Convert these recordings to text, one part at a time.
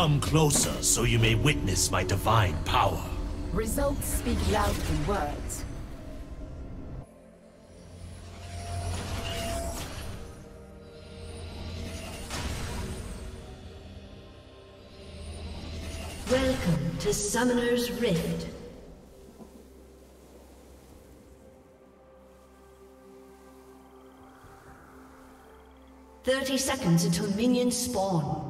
Come closer so you may witness my divine power. Results speak louder than words. Welcome to Summoner's Rift. Thirty seconds until minions spawn.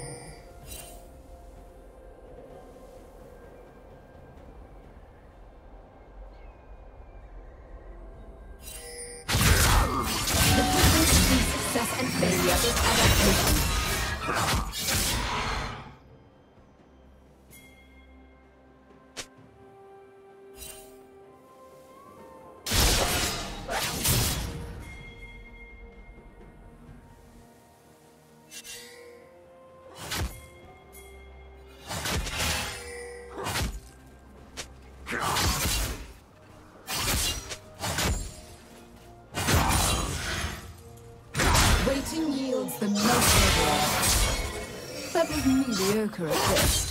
Waiting yields the most reward. That was mediocre at best.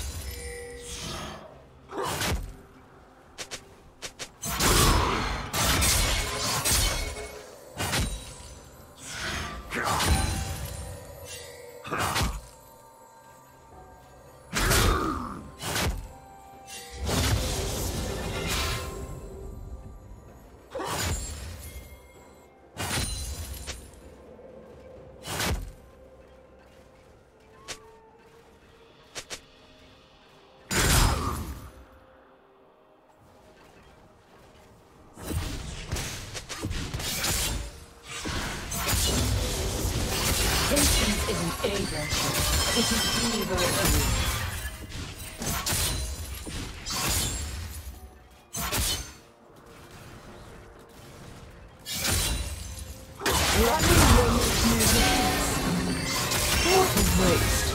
Running won't What a waste.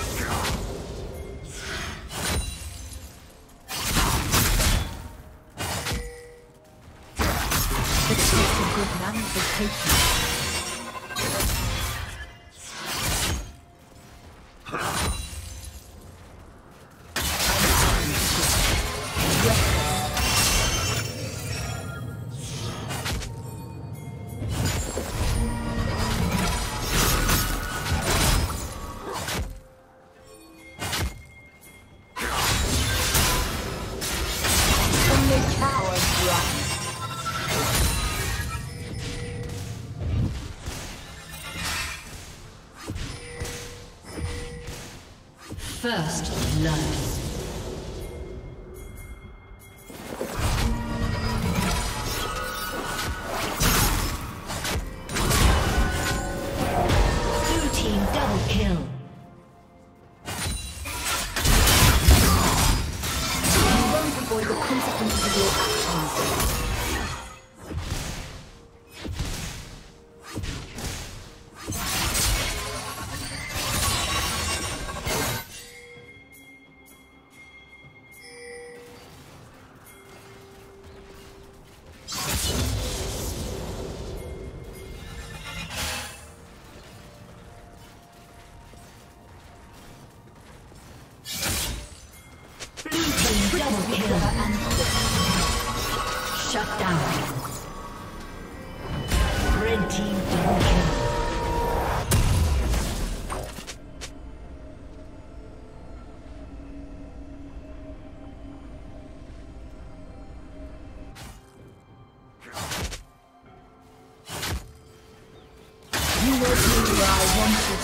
First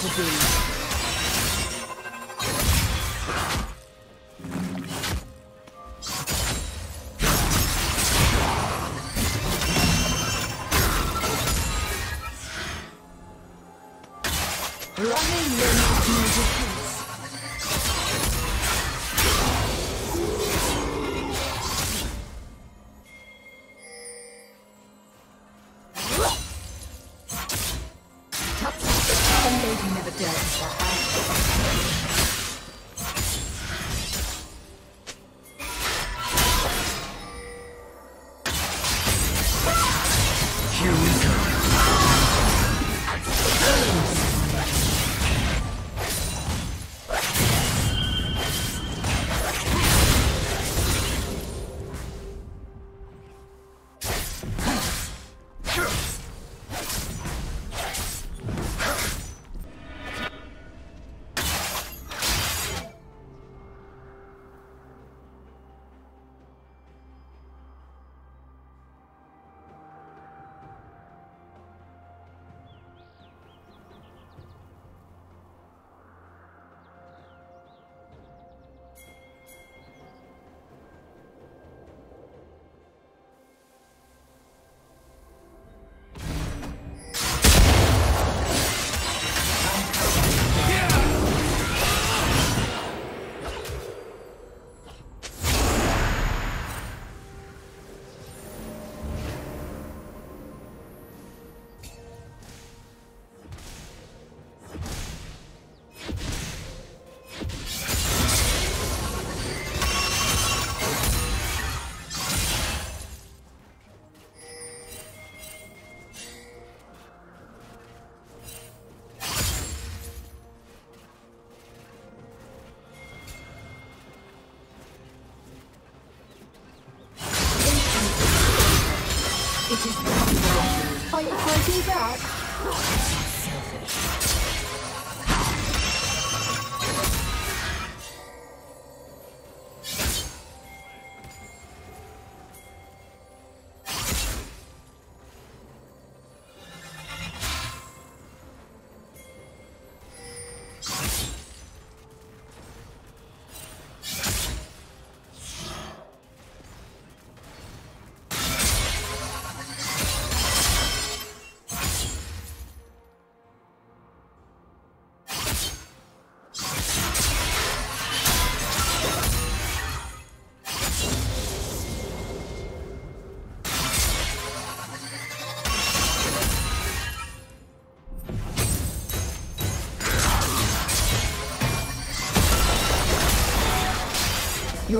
I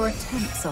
Your attempts.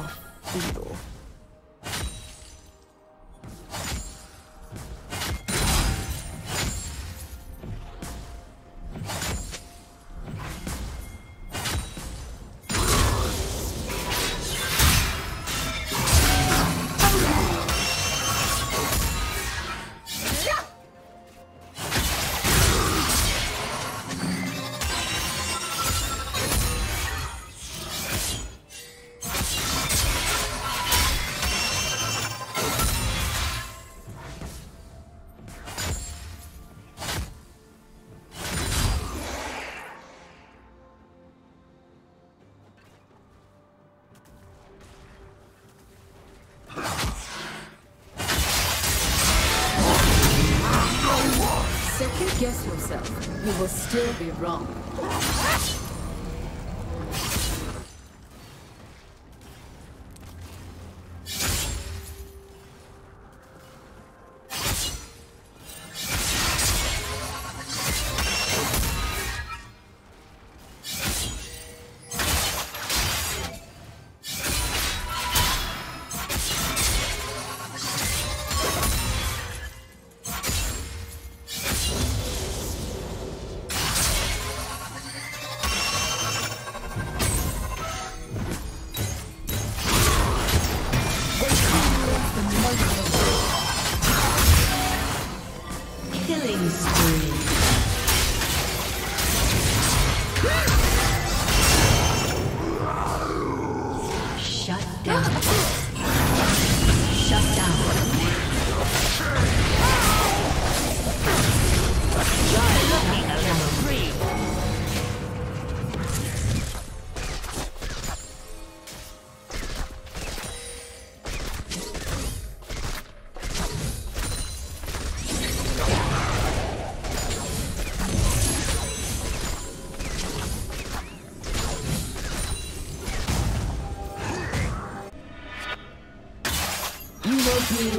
Still be wrong.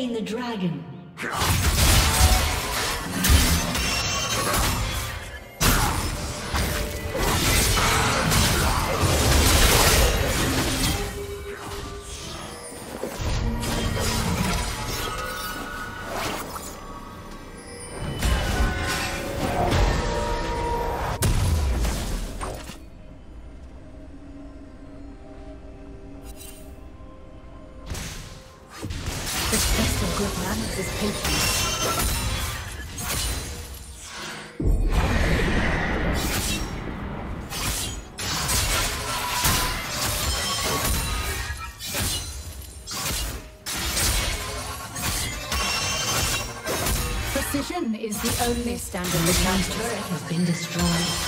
Slain the dragon. The only standard The turret has been destroyed.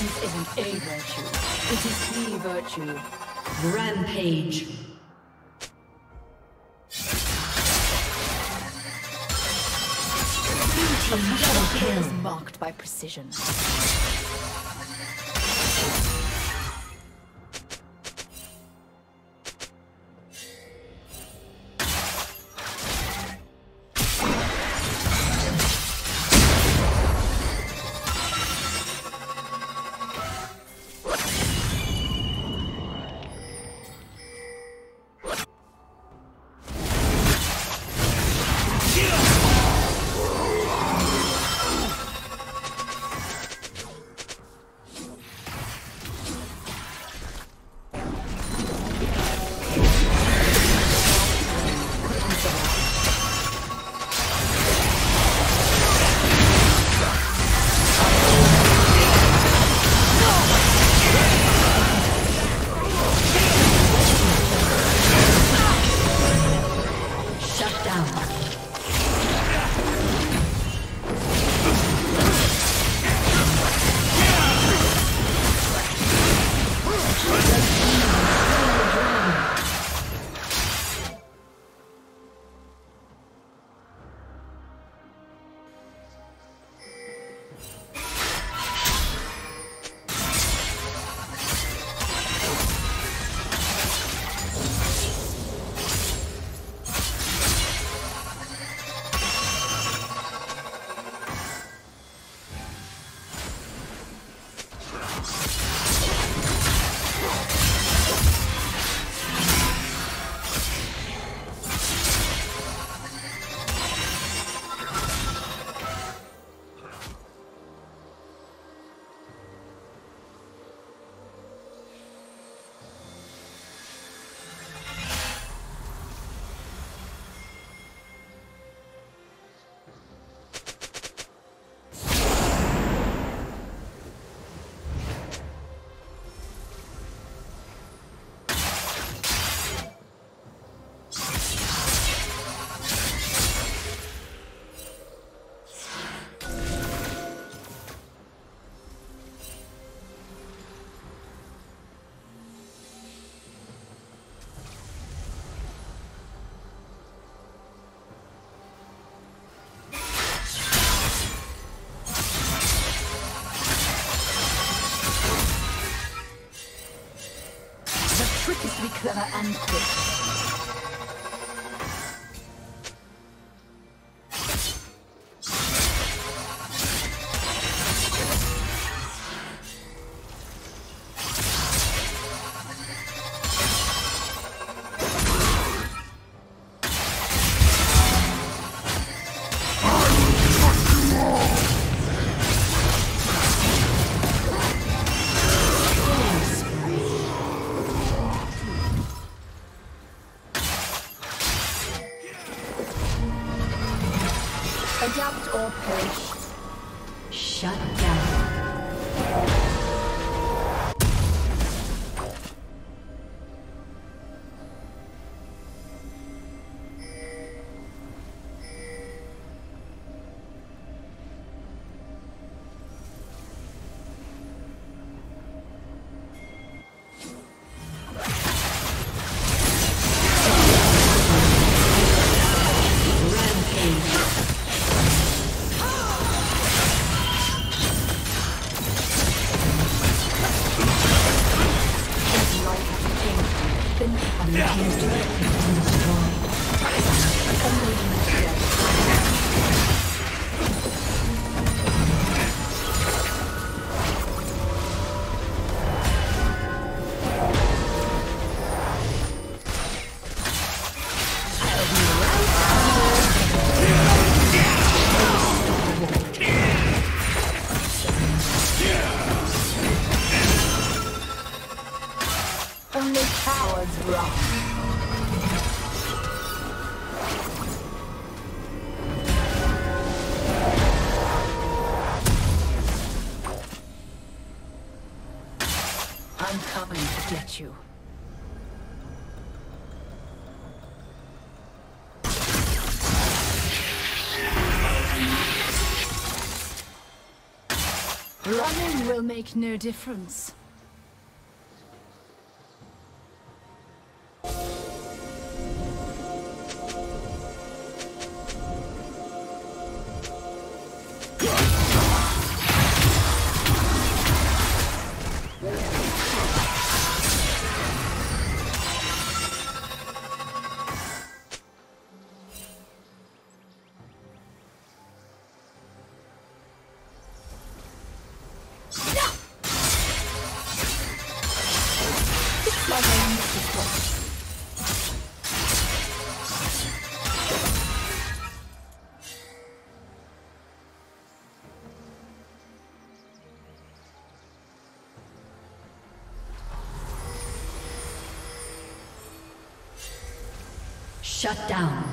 Patience isn't a virtue, it is the virtue. Rampage. A battlefield is marked by precision. Trick is to and quick. Won't let you. Running will make no difference. Shut down.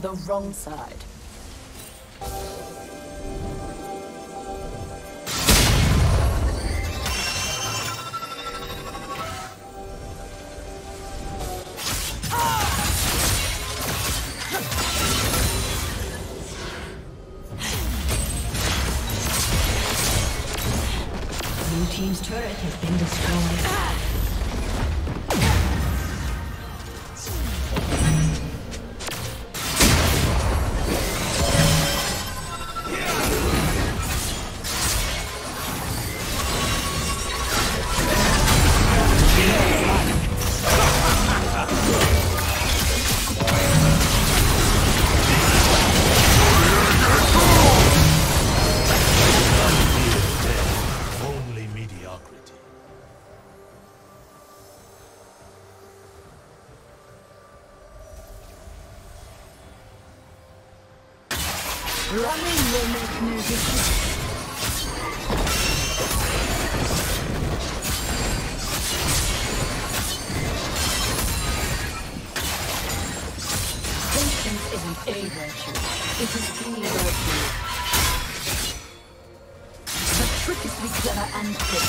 The wrong side. Blue team's turret has been destroyed. Patience isn't a virtue. It is the virtue. The trick is to be clever and quick.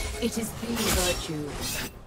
It is the virtue.